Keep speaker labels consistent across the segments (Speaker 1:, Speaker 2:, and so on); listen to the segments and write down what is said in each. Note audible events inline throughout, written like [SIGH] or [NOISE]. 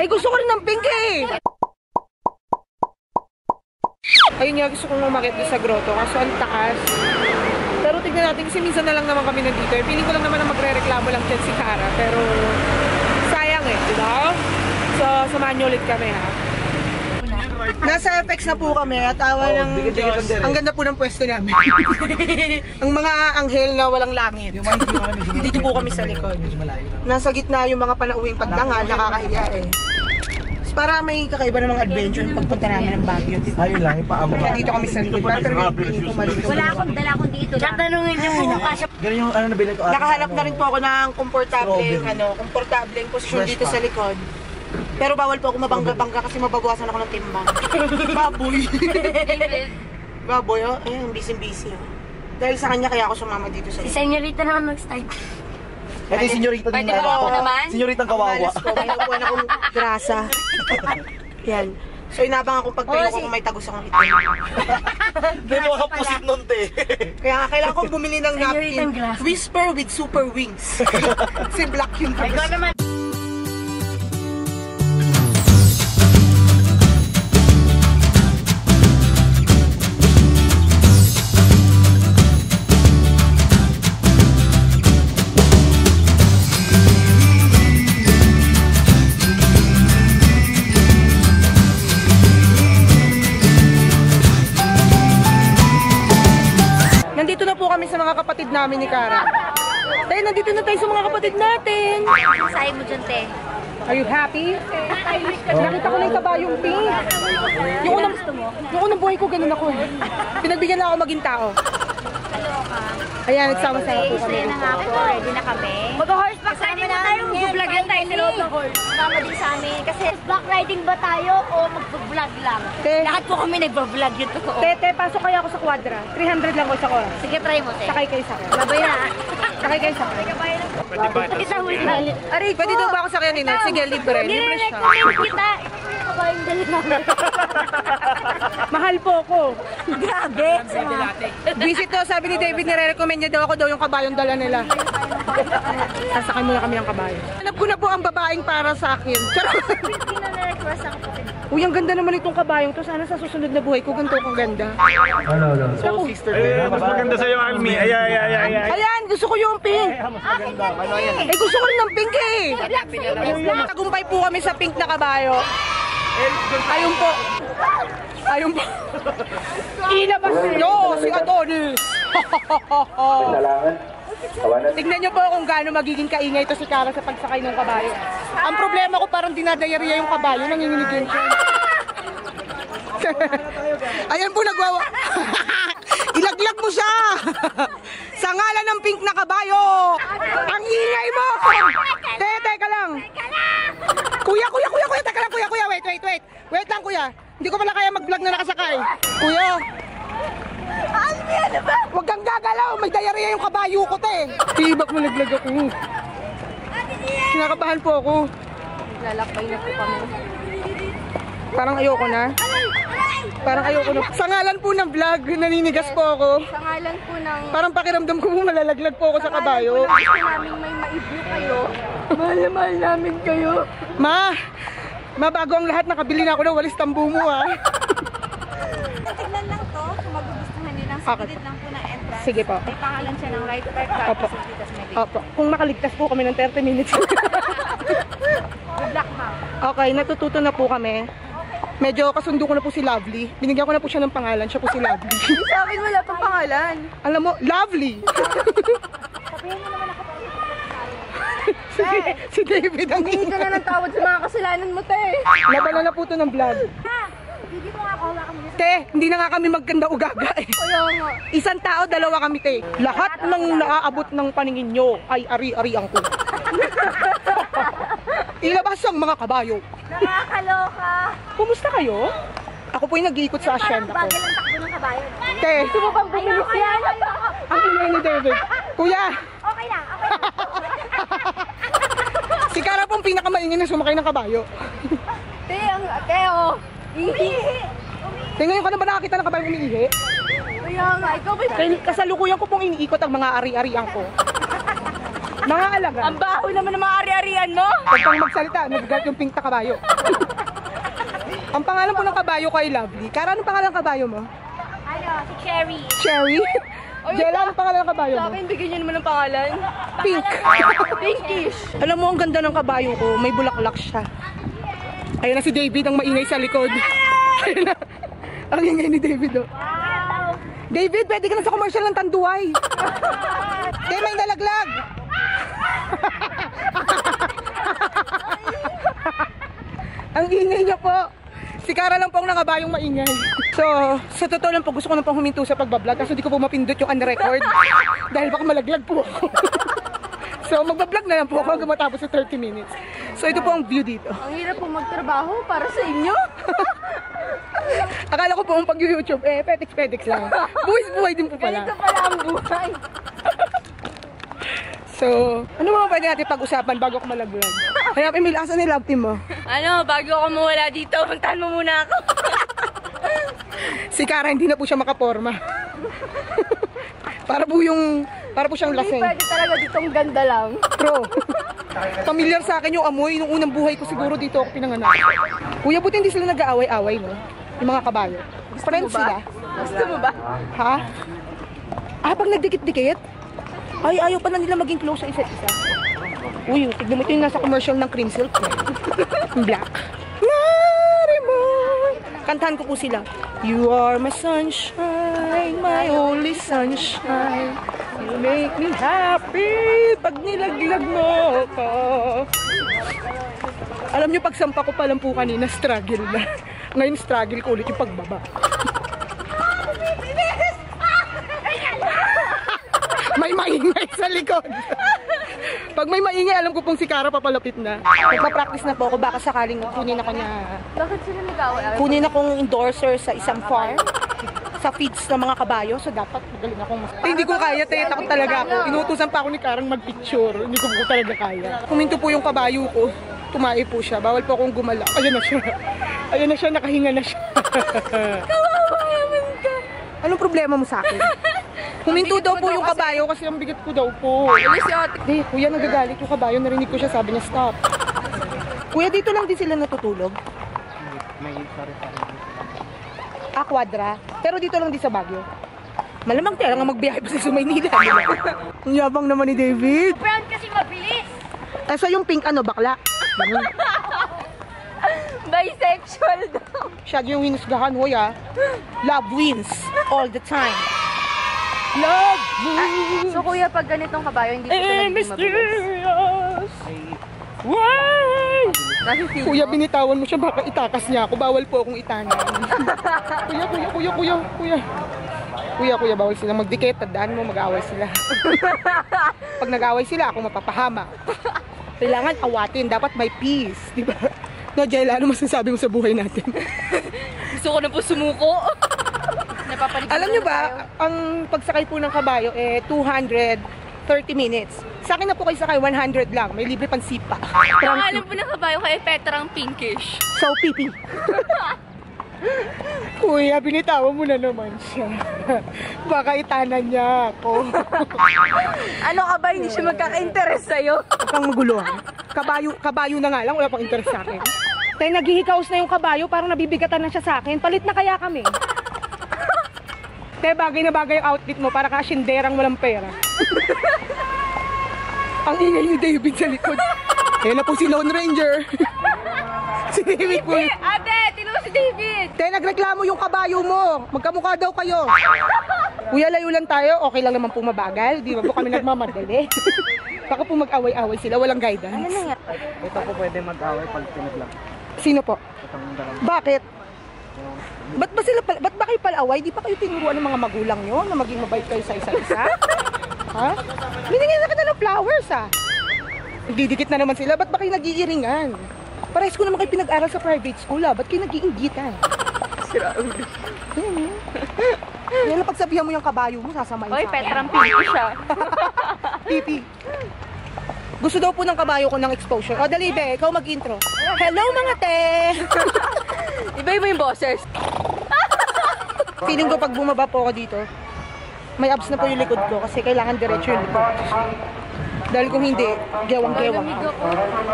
Speaker 1: Eh, gusto ko rin ng pink eh. Ayun nga, gusto kong umakit sa grotto kaso ang taas. Pero tignan natin kasi minsan na lang naman kami nandito. Eh, feeling ko lang naman na magre-reklamo lang dyan si Cara. Pero sayang eh, di ba? So, samahan niyo ulit kami ha. Nasa FX na po kami at awa ng Diyos. Ang ganda po ng pwesto namin. [LAUGHS] ang mga anghel na walang langit. Dito po kami sa likod. Nasa gitna yung mga panauwing pagdangal, nakakahiya eh. Para may kakaiba ng mga adventure yung pagpunta namin ng Baguio.
Speaker 2: Ayun lang, ipaamo
Speaker 1: Kaya dito kami sa likod. Para.
Speaker 3: Wala akong dala kung dito. Tatanungin niyo kung kasya.
Speaker 2: Ganun yung ano nabili ko.
Speaker 1: Nakahanap na rin po ako ng komportable,
Speaker 2: Strawberry.
Speaker 1: ano, komportable posisyon dito sa likod. Pero bawal po ako mabangga-bangga kasi mababawasan ako ng timbang. [LAUGHS] Baboy. [LAUGHS] Baboy, oh. Ayun, busy-busy, oh. Dahil sa kanya kaya ako sumama dito sa
Speaker 3: Si
Speaker 1: likod.
Speaker 3: senyorita naman mag-start.
Speaker 2: Ito yung senyorita din
Speaker 3: Pwede ba ako naman?
Speaker 2: Senyoritang kawawa.
Speaker 1: Malas ko, akong grasa. [LAUGHS] Yan. So inabang akong pagtayo
Speaker 3: Oo,
Speaker 1: ko
Speaker 3: si-
Speaker 1: kung may tagos akong itim.
Speaker 2: Hindi mo kapusit nun, te.
Speaker 1: Kaya nga, kailangan kong bumili ng napkin.
Speaker 3: Grasa.
Speaker 1: Whisper with super wings. Kasi black yung tagos.
Speaker 3: naman.
Speaker 1: Namin ni Cara. Tayo, nandito na tayo sa mga kapatid natin.
Speaker 3: Sayo mo dyan, te.
Speaker 1: Are you happy? Nakita ko na yung kabayong pink. Yung unang, yung unang buhay ko, ganun ako eh. Pinagbigyan na ako maging tao. Ayan, nagsama-sama po kami.
Speaker 3: Stay na nga po. Ready na kami. Mag-horseback riding ba tayo? Mag-vlog lang tayo sa loob ng horse. Kasama din sa amin. Kasi back riding ba tayo o mag-vlog lang?
Speaker 1: Te.
Speaker 3: Lahat po kami nag-vlog yun totoo.
Speaker 1: Tete, pasok kaya ako sa kwadra. 300 lang ko sa oras.
Speaker 3: Sige, try mo, te.
Speaker 1: Sakay kayo sa akin.
Speaker 3: Babay na.
Speaker 1: Sakay kayo sa akin.
Speaker 3: Na huli na.
Speaker 1: Aray, pwede daw ba ako sakyan ni Nat? Sige, libre. Libre siya.
Speaker 3: Nire-recommend kita. [LAUGHS]
Speaker 1: Mahal po ako.
Speaker 3: Grabe.
Speaker 1: Visit to, sabi ni David, nire-recommend niya daw ako daw yung kabayong dala nila. Sasakay muna kami ng kabayo. Hanap ko na po ang babaeng para sa akin. Charot!
Speaker 3: Ang [LAUGHS] kapatid.
Speaker 1: Uy, ang ganda naman itong kabayong to. Sana sa susunod na buhay ko, ganito kong ganda.
Speaker 2: Ano, ano?
Speaker 1: Naku.
Speaker 4: Eh, mas maganda sa'yo, Almi. Ay, ay, ay, ay, ay.
Speaker 1: Ayan, gusto ko yung pink. Eh, gusto ko rin ng pink eh. Tagumpay po kami sa pink na kabayo. Ayun po. Ayun po. Ilabas niyo si Adonis. Tignan niyo po kung gaano magiging kaingay to si Cara sa pagsakay ng kabayo. Ang problema ko parang dinadayariya yung kabayo, nanginginig yun siya. [LAUGHS] Ayan po nagwawa. [LAUGHS] Ilaglag mo siya. [LAUGHS] Sa ngalan ng pink na kabayo. Ang ingay mo. Te, teka lang. Kuya, kuya, kuya, kuya, teka lang, kuya, kuya, wait, wait, wait. Wait lang, kuya. Hindi ko pala kaya mag-vlog na nakasakay. Kuya. Huwag kang gagalaw, may diarrhea yung kabayo ko, te. Tibak mo naglag ako. Kinakabahan po ako.
Speaker 3: Lalakbay na po kami.
Speaker 1: Parang ayoko na. Parang ayoko na. Sa ngalan po ng vlog, naninigas po ako.
Speaker 3: Sa ngalan po ng...
Speaker 1: Parang pakiramdam ko malalaglag po ako sa kabayo.
Speaker 3: Gusto namin may maibu kayo. Mahal na mahal namin kayo.
Speaker 1: Ma! Ma, bago ang lahat, nakabili na ako ng walis tambu mo, ha?
Speaker 5: Tignan lang to. Sa
Speaker 1: Okay.
Speaker 5: gilid lang po ng entrance.
Speaker 1: Sige po.
Speaker 5: May pangalan siya ng right back card.
Speaker 1: Opo.
Speaker 5: May
Speaker 1: Opo. Kung makaligtas po kami ng 30 minutes. [LAUGHS]
Speaker 5: Good luck, ma'am.
Speaker 1: okay, natututo na po kami. Medyo kasundo ko na po si Lovely. Binigyan ko na po siya ng pangalan. Siya po si Lovely. [LAUGHS]
Speaker 3: Sa akin wala pang pangalan.
Speaker 1: Alam mo, Lovely! [LAUGHS] si, si David ang
Speaker 3: Hindi ka na ng tawad sa mga kasalanan mo, te.
Speaker 1: Nabala na po to ng vlog.
Speaker 5: Hindi mo nga ako hawakan mo.
Speaker 1: Te, hindi na nga kami magkanda ugaga eh. Isang tao, dalawa kami te. Lahat ng naaabot ng paningin nyo ay ari-ariang ko. [LAUGHS] Ilabas ang mga kabayo.
Speaker 5: Nakakaloka.
Speaker 1: Kumusta kayo? Ako po yung nag-iikot sa
Speaker 5: Parang
Speaker 1: asyenda ko.
Speaker 5: bagal ang takbo ng kabayo.
Speaker 1: Te,
Speaker 3: Gusto mo bang bumilis yan?
Speaker 1: ang ingay ni David. Kuya,
Speaker 5: Okay lang, okay lang.
Speaker 1: si Cara pong pinakamaingin na sumakay ng kabayo.
Speaker 3: Te, ang te, oh. Ihi. [LAUGHS]
Speaker 1: Te, ngayon ka na ba nakakita ng kabayong umiihi?
Speaker 3: Kaya nga, ikaw ba?
Speaker 1: Kaya kasalukuyan ko pong iniikot ang mga ari-ariang ko. [LAUGHS] Mga alaga.
Speaker 3: Ang baho naman ng mga ari-arian mo.
Speaker 1: Huwag kang magsalita, nagagalit yung pink na kabayo. [LAUGHS] Ang pangalan po ng kabayo ko ay Lovely. Kara, anong pangalan ng kabayo mo?
Speaker 3: Ano, si Cherry.
Speaker 1: Cherry? [LAUGHS] Jella, anong pangalan ng kabayo mo?
Speaker 3: bigyan niyo naman ng pangalan.
Speaker 1: Pink.
Speaker 3: Pinkish.
Speaker 1: Alam mo, ang ganda ng kabayo ko. May bulaklak siya. Ayun na si David, ang maingay sa likod. Ayun na. Ang ingay ni David, oh.
Speaker 3: Wow.
Speaker 1: David, pwede ka na sa commercial ng Tanduay. [LAUGHS] Kaya may nalaglag. [LAUGHS] ang ingay niya po. Si Kara lang po ang nakabayong maingay. So, sa totoo lang po, gusto ko na po huminto sa pagbablog kasi hindi ko po mapindot yung unrecord. [LAUGHS] dahil baka malaglag po ako. so, magbablog na lang po ako hanggang matapos sa 30 minutes. So, ito po ang view dito.
Speaker 3: Ang hirap po magtrabaho para sa inyo.
Speaker 1: Akala ko po ang pag-YouTube, eh, petex-petex lang. [LAUGHS] Buwis-buhay din po pala.
Speaker 3: Ganito pala ang buhay. [LAUGHS]
Speaker 1: So, ano mga pwede natin pag-usapan bago ako malaglag? [LAUGHS] Mo yung asan ni love team mo.
Speaker 3: Ano, bago ako mawala dito, puntahan mo muna ako.
Speaker 1: Si Kara, hindi na po siya makaporma. para po yung, para po siyang lasing.
Speaker 3: Pwede talaga ditong ganda lang.
Speaker 1: Pro. Familiar sa akin yung amoy. Nung unang buhay ko siguro dito ako pinanganak. Kuya, buti hindi sila nag-aaway-away, no? Yung mga kabayo. Friends sila.
Speaker 3: Gusto mo ba?
Speaker 1: Ha? Ah, pag nagdikit-dikit? Ay, ayaw pa na nila maging close sa isa't isa. Uy, tignan mo ito yung nasa commercial ng cream silk. [LAUGHS] Black. Narimon. Kantahan ko po sila. You are my sunshine, my only sunshine. You make me happy pag nilaglag mo ko. Alam niyo, pagsampa ko pa lang po kanina, struggle na. Ngayon, struggle ko ulit yung pagbaba. may maingay sa likod. Pag may maingay, alam ko pong si Kara papalapit na. Magpa-practice na po ako, baka sakaling kunin ako na
Speaker 3: Bakit sila nag-away?
Speaker 1: kunin akong endorser sa isang farm sa feeds ng mga kabayo. So, dapat magaling akong mas... Eh, hindi ko kaya, te. Takot talaga ako. Inutusan pa ako ni Karang mag-picture. Hindi ko po talaga kaya. Kuminto po yung kabayo ko. Tumae po siya. Bawal po akong gumala. Ayan na siya. Ayan na siya. Nakahinga na siya. [LAUGHS] Anong problema mo sa akin? Huminto daw po yung kabayo kasi ang bigat ko daw po.
Speaker 3: Alis si ate.
Speaker 1: Di, kuya nagagalit yung kabayo. Narinig ko siya, sabi niya, stop. [LAUGHS] Kuya, dito lang din sila natutulog? Ah, kwadra. Pero dito lang din sa Baguio. Malamang tera nga magbiyahe pa sa Maynila. Ang yabang naman ni David.
Speaker 3: Brown kasi mabilis.
Speaker 1: Eh, so yung pink ano, bakla.
Speaker 3: Bisexual daw.
Speaker 1: Siya yung hinusgahan, hoy ah. Love wins all the time. Love wins.
Speaker 3: So kuya, pag ganitong kabayo, hindi ko
Speaker 1: Eh,
Speaker 3: talaga mabilis.
Speaker 1: mysterious. Why? Kuya, binitawan mo siya, baka itakas niya ako. Bawal po akong itanan. [LAUGHS] kuya, kuya, kuya, kuya, kuya. Kuya, kuya, bawal sila magdikit. Tandaan mo, mag-away sila. [LAUGHS] Pag nag-away sila, ako mapapahama. Kailangan awatin. Dapat may peace. Di ba? No, Jella, ano masasabi mo sa buhay natin? [LAUGHS]
Speaker 3: Gusto ko na po sumuko. [LAUGHS]
Speaker 1: Alam niyo ba, ang pagsakay po ng kabayo, eh, 230 minutes. Sa akin na po kayo sakay, 100 lang. May libre pang sipa.
Speaker 3: Ang alam po ng kabayo kay Petrang pinkish.
Speaker 1: So, pipi. [LAUGHS] Kuya, binitawan mo na naman siya. [LAUGHS] Baka itanan niya ako. [LAUGHS]
Speaker 3: Ano ka ba? Hindi siya magkaka-interest sa'yo.
Speaker 1: Huwag kang maguluhan. Kabayo, kabayo na nga lang, wala pang interest sa akin. Tayo naghihikaos na yung kabayo, parang nabibigatan na siya sa akin. Palit na kaya kami. Te, bagay na bagay yung outfit mo para kasinderang walang pera. [LAUGHS] Ang ingay ni David sa likod. Yan na po si Lone Ranger. si David po.
Speaker 3: David.
Speaker 1: Te, nagreklamo yung kabayo mo. Magkamukha daw kayo. Kuya, layo lang tayo. Okay lang naman po mabagal. Di ba po kami nagmamadali? [LAUGHS] Baka po mag-away-away sila. Walang guidance.
Speaker 2: Ito po pwede mag-away pag pinaglang.
Speaker 1: Sino po?
Speaker 2: Itong dalawa.
Speaker 1: Bakit? Ba't ba sila pala, ba't ba kayo palaway? Di pa kayo tinuruan ng mga magulang nyo na maging mabait kayo sa isa't isa? [LAUGHS] ha? Binigyan na kita ng flowers ah. Didikit na naman sila. Ba't ba kayo nag-iiringan? Parehas ko naman kayo pinag-aral sa private school ah. Ba't kayo nag-iinggitan? [LAUGHS] Sira ulo. Yan lang pagsabihan mo yung kabayo mo, sasamayin sa akin.
Speaker 3: Petrang pinkish siya. [LAUGHS]
Speaker 1: Pipi. Gusto daw po ng kabayo ko ng exposure. O, dali be, ikaw mag-intro. Hello mga te! [LAUGHS]
Speaker 3: Iba-iba yung boses.
Speaker 1: Feeling ko pag bumaba po ako dito, may abs na po yung likod ko kasi kailangan diretso yung likod. Dahil kung hindi, gewang-gewang.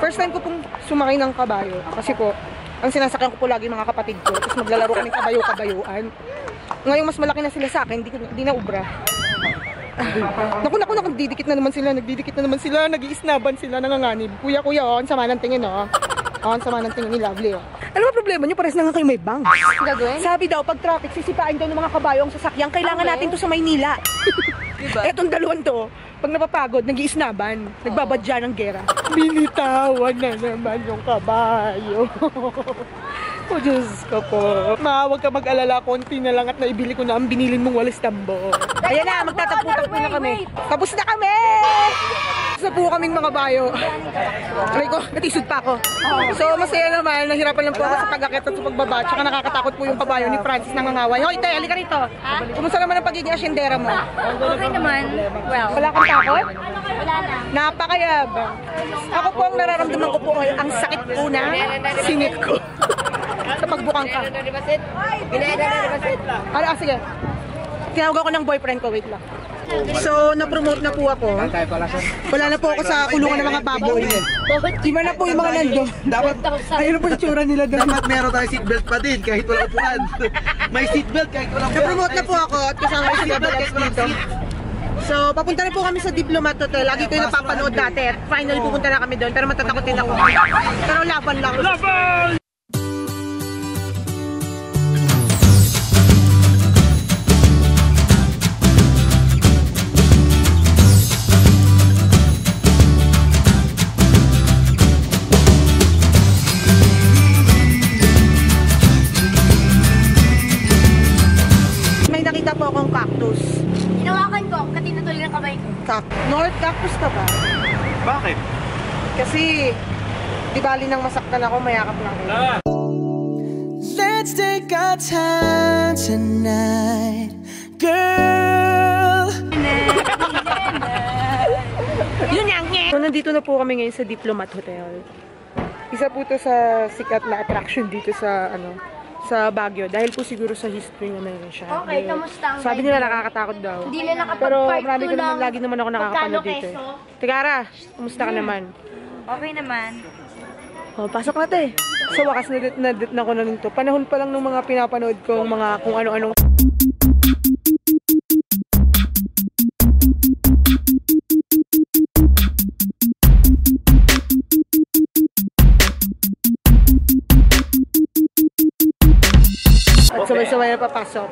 Speaker 1: First time ko pong sumakay ng kabayo. Kasi po, ang sinasakyan ko po lagi mga kapatid ko. Tapos maglalaro kami kabayo-kabayuan. Ngayon mas malaki na sila sa akin, hindi, hindi na ubra. [LAUGHS] naku, naku, naku, nagdidikit na naman sila, nagdidikit na naman sila, nag-iisnaban sila, nanganganib. Kuya, kuya, oh, ang sama ng tingin, oh. Oh, ang sama ng tingin ni Lovely, oh. Ano ba problema nyo? Pares na nga kayo may bang.
Speaker 3: Gagawin?
Speaker 1: Sabi daw, pag traffic, sisipain daw ng mga kabayo ang sasakyan. Kailangan
Speaker 3: Okay.
Speaker 1: natin to sa Maynila. [LAUGHS] diba? Etong dalawang to, pag napapagod, nag-iisnaban, nagbabadya ng gera. Binitawan na naman yung kabayo. [LAUGHS] oh, Diyos ko po. Ma, huwag ka mag-alala, konti na lang at naibili ko na ang binilin mong walis tambo. Ayan na, magtatagpo-tagpo na kami. Tapos na kami! Tapos na po kaming mga bayo. Aray ko, natisod pa ako. So, masaya naman. Nahirapan lang po ako sa pag-akit at sa pagbaba. Tsaka nakakatakot po yung kabayo ni Francis nangangaway. Hoy, te, halika rito. Kumusta naman ang pagiging asyendera mo?
Speaker 3: Okay naman. Well,
Speaker 1: Wala kang takot?
Speaker 3: wala na.
Speaker 1: Napakayabang. Ako po ang nararamdaman ko po ngayon, ang sakit po na singit ko. Sa pagbukang ka. Ano, ah, sige. Tinawag ako ng boyfriend ko, wait lang. So, na-promote na po ako. Wala na po ako sa kulungan ng mga baboy. Iba na po yung mga nandun.
Speaker 2: Dapat,
Speaker 1: Ayun po yung tsura nila doon.
Speaker 2: dapat meron tayo seatbelt pa din kahit wala upuan. [LAUGHS] May seatbelt kahit wala upuan.
Speaker 1: Na-promote na po ako at kasama ko si X dito. So, papunta na po kami sa Diplomat Hotel. Lagi ko yung napapanood dati at finally pupunta na kami doon. Pero matatakot din ako. Pero laban lang. Laban!
Speaker 3: Ko.
Speaker 1: Cac North cactus ka ba?
Speaker 4: Bakit?
Speaker 1: Kasi, di bali nang masaktan ako, mayakap lang kayo.
Speaker 6: Let's take our time tonight, girl. [LAUGHS]
Speaker 1: Yun yang So, nandito na po kami ngayon sa Diplomat Hotel. Isa po to sa sikat na attraction dito sa ano sa Baguio dahil po siguro sa history na meron siya.
Speaker 3: Okay,
Speaker 1: Dahil
Speaker 3: kamusta ang
Speaker 1: Sabi nila nakakatakot daw.
Speaker 3: Hindi na nakapag
Speaker 1: Pero
Speaker 3: part
Speaker 1: marami
Speaker 3: two
Speaker 1: ko naman
Speaker 3: ng
Speaker 1: lagi naman ako nakakapanood dito. eh.
Speaker 3: keso?
Speaker 1: Tigara, kumusta ka naman?
Speaker 5: Okay naman.
Speaker 1: Oh, pasok na te. Sa wakas na na, na ko na rin to. Panahon pa lang ng mga pinapanood ko, mga kung ano-ano. At sabay-sabay na papasok.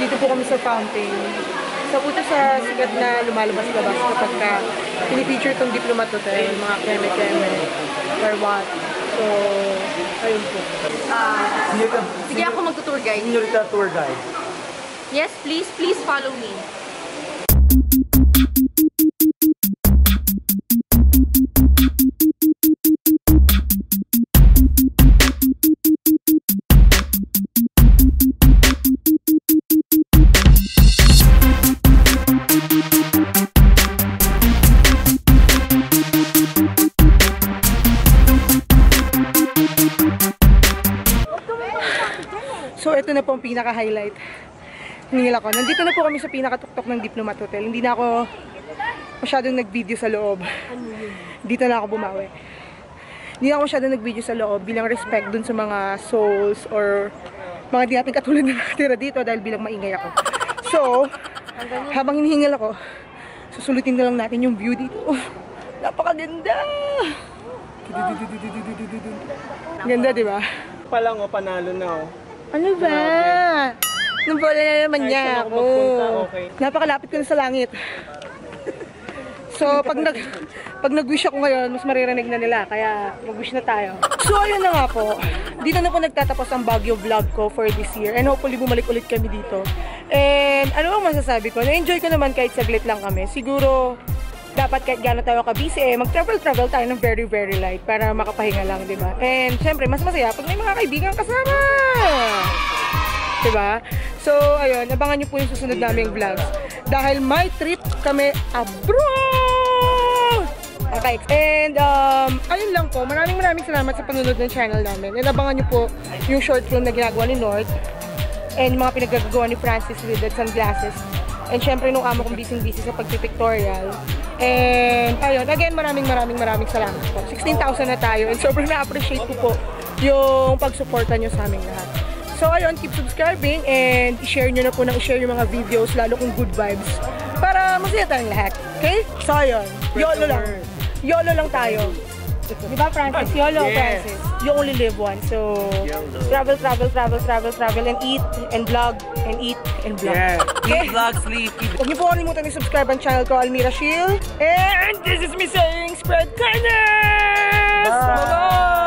Speaker 1: Dito po kami sa fountain. Sa po ito sa sikat na lumalabas-labas kapag ka pinipicture tong diplomat hotel, mga keme-keme, or what. So, ayun po.
Speaker 5: Sige ako magtutour guide.
Speaker 2: Senorita tour guide.
Speaker 5: Yes, please, please follow me.
Speaker 1: Ang pinaka-highlight. Hiningil ako. Nandito na po kami sa pinakatuktok ng Diplomat Hotel. Hindi na ako masyadong nag-video sa loob. Dito na ako bumawi. Hindi na ako masyadong nag-video sa loob bilang respect dun sa mga souls or mga di natin katulad na nakatira dito dahil bilang maingay ako. So, habang hinihingal ako, susulitin na lang natin yung view dito. Oh, napakaganda! Ganda, di ba?
Speaker 2: Pa lang o, panalo na o.
Speaker 1: Ano ba? Nabala na naman niya ako.
Speaker 2: okay.
Speaker 1: Napakalapit ko na sa langit. So, pag nag pag nag-wish ako ngayon, mas maririnig na nila. Kaya, mag-wish na tayo. So, ayun na nga po. Dito na po nagtatapos ang Baguio vlog ko for this year. And hopefully, bumalik ulit kami dito. And, ano ang masasabi ko? Na-enjoy ko naman kahit saglit lang kami. Siguro, dapat kahit gano'n tayo kabisi eh, mag-travel-travel tayo ng very, very light para makapahinga lang, di ba? And, syempre, mas masaya pag may mga kaibigan kasama. Diba? So, ayun, abangan nyo po yung susunod naming vlogs. Dahil may trip kami abroad! Okay, and um, ayun lang po. Maraming maraming salamat sa panunod ng channel namin. And abangan nyo po yung short film na ginagawa ni North and mga pinagagawa ni Francis with the sunglasses. And syempre, nung amo kong busy-busy sa pagpipictorial. And, ayun, again, maraming maraming maraming salamat po. 16,000 na tayo. And sobrang na-appreciate ko po yung pagsuporta nyo sa aming lahat. So, ayun, keep subscribing and i-share nyo na po nang i-share yung mga videos, lalo kung good vibes, para masaya tayong lahat. Okay? So, ayun. YOLO lang. YOLO lang tayo. Di ba, Francis? YOLO, Francis. You only live once. So, travel, travel, travel, travel, travel, and eat, and vlog, and eat, and vlog.
Speaker 2: Yeah.
Speaker 1: Okay?
Speaker 2: Eat, vlog, sleep, eat.
Speaker 1: Huwag niyo po kalimutan i-subscribe ang channel ko, Almira Shield. And this is me saying, spread kindness! Bye!